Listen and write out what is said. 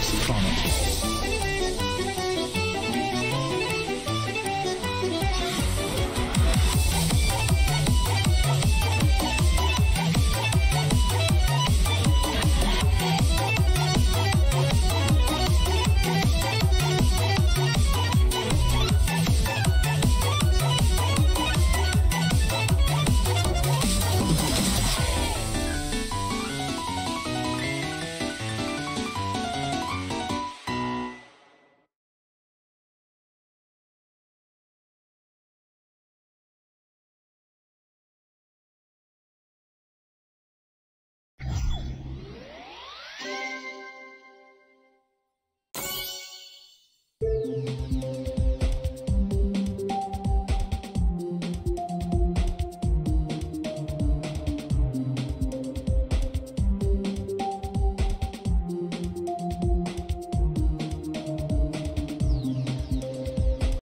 Chronicles.